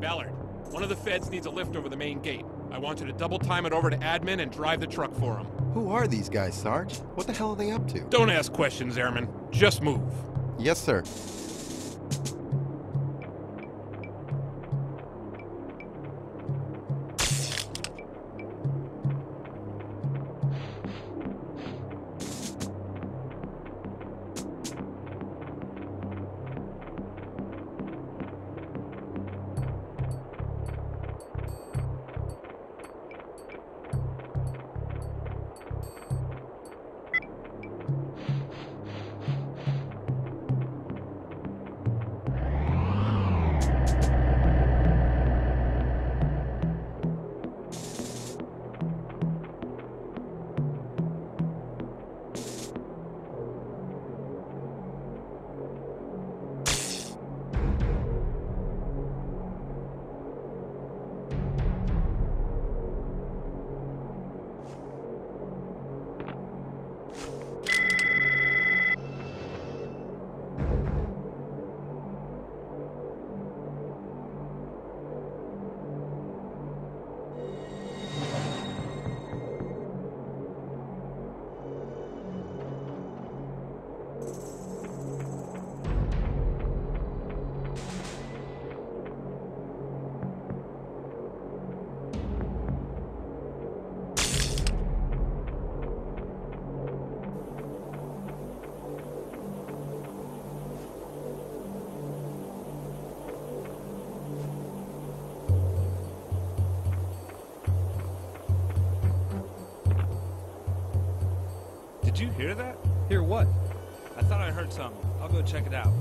Ballard, one of the feds needs a lift over the main gate. I want you to double time it over to admin and drive the truck for him. Who are these guys, Sarge? What the hell are they up to? Don't ask questions, Airman. Just move. Yes, sir. Did you hear that? Hear what? I thought I heard something. I'll go check it out.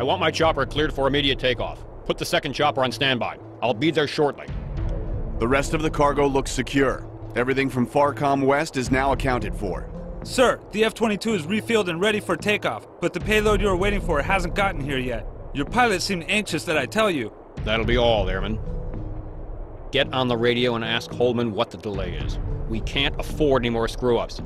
I want my chopper cleared for immediate takeoff. Put the second chopper on standby. I'll be there shortly. The rest of the cargo looks secure. Everything from PharCom West is now accounted for. Sir, the F-22 is refilled and ready for takeoff, but the payload you are waiting for hasn't gotten here yet. Your pilot seemed anxious that I tell you. That'll be all, Airman. Get on the radio and ask Holman what the delay is. We can't afford any more screw-ups.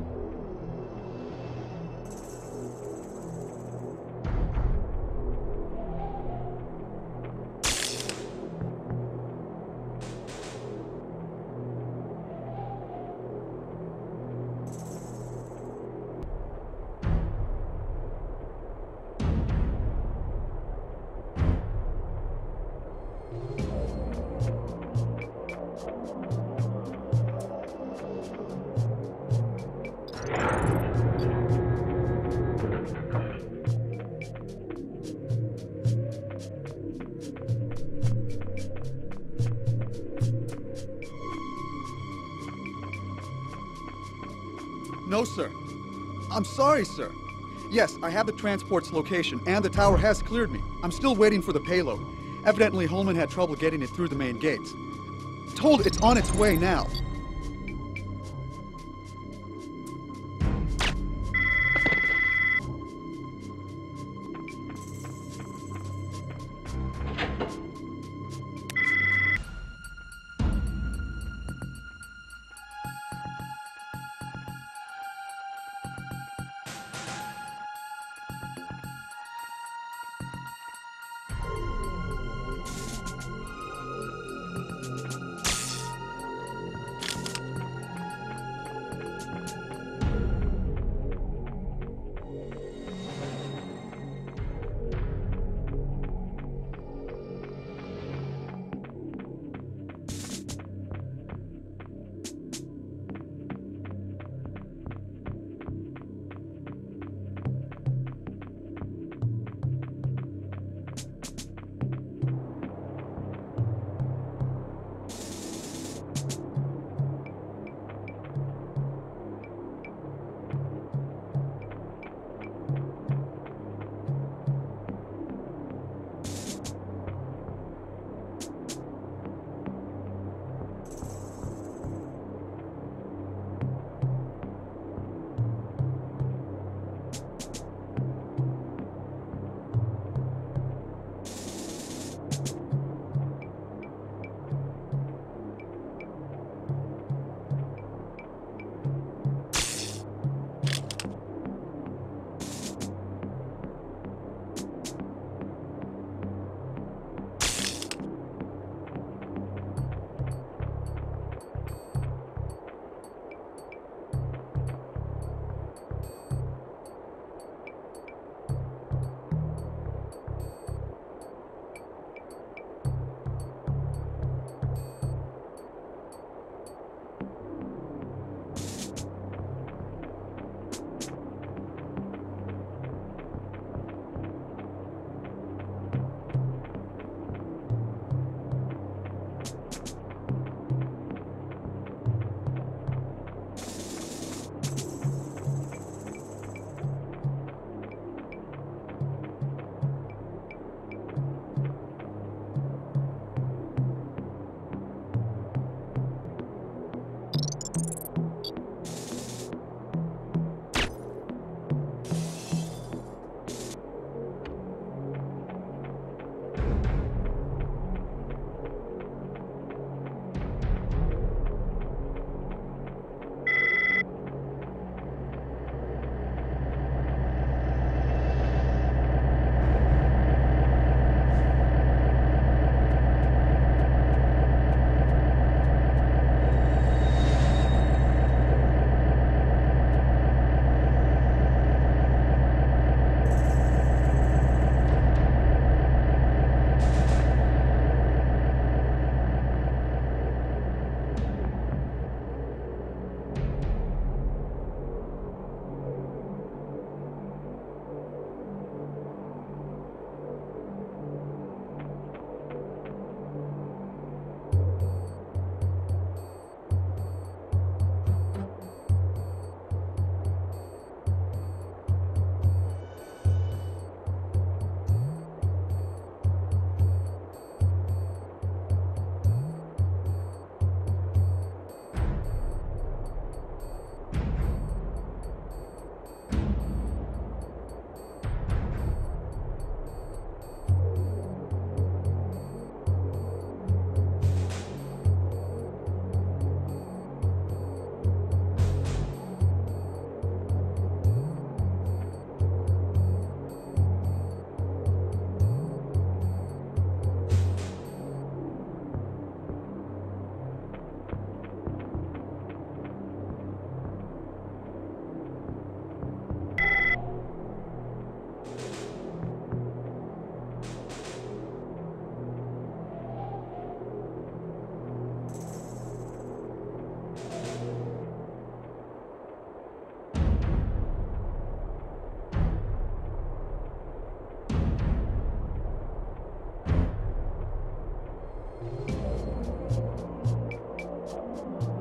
No, sir. I'm sorry, sir. Yes, I have the transport's location, and the tower has cleared me. I'm still waiting for the payload. Evidently, Holman had trouble getting it through the main gates. Told it's on its way now.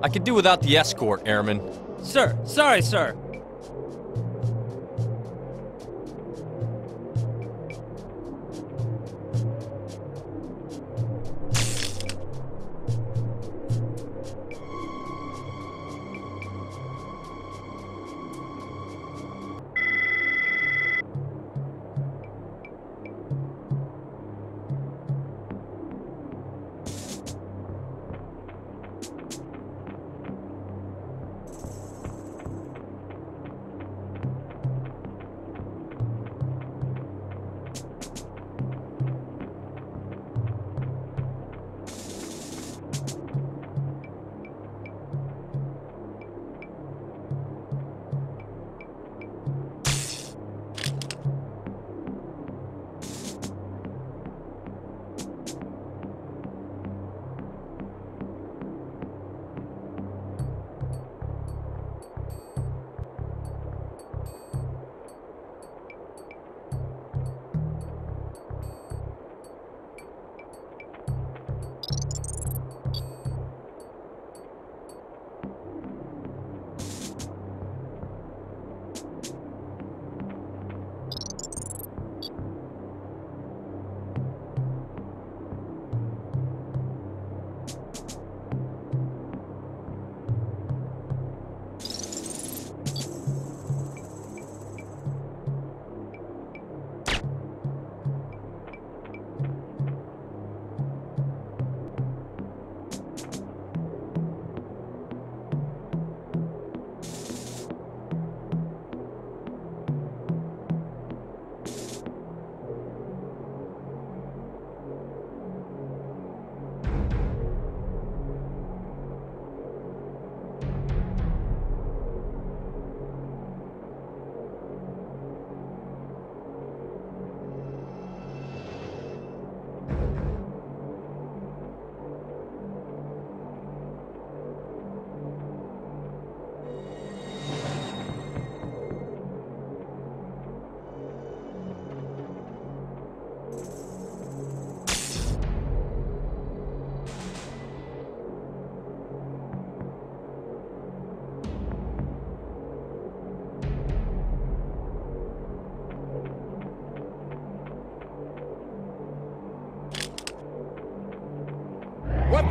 I could do without the escort, Airman. Sir, sorry, sir.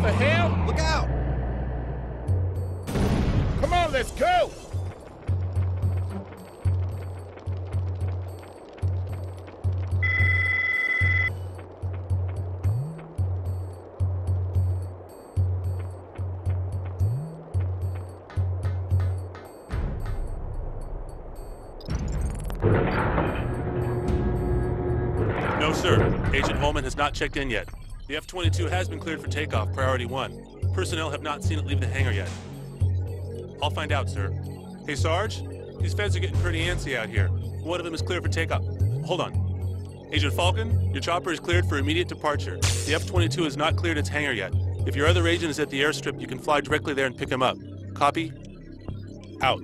The hell? Look out! Come on, let's go! No, sir. Agent Holman has not checked in yet. The F-22 has been cleared for takeoff, priority one. Personnel have not seen it leave the hangar yet. I'll find out, sir. Hey, Sarge? These feds are getting pretty antsy out here. One of them is cleared for takeoff. Hold on. Agent Falcon, your chopper is cleared for immediate departure. The F-22 has not cleared its hangar yet. If your other agent is at the airstrip, you can fly directly there and pick him up. Copy? Out.